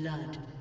Blood.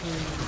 Three.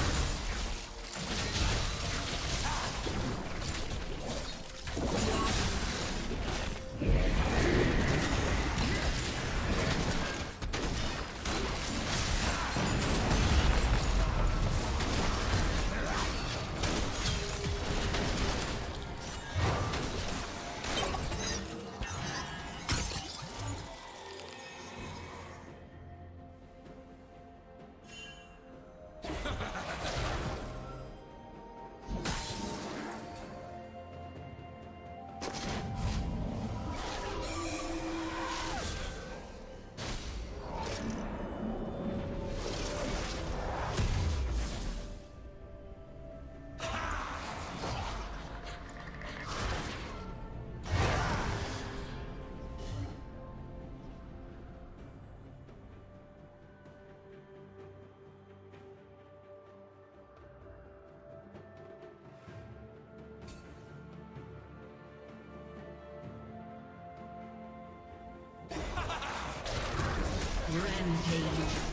Rampage.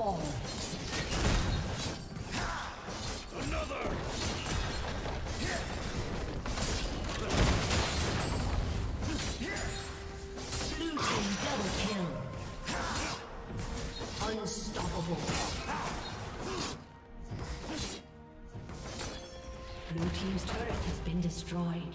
fall. Another! Blue team double kill. Unstoppable. Blue team's turret has been destroyed.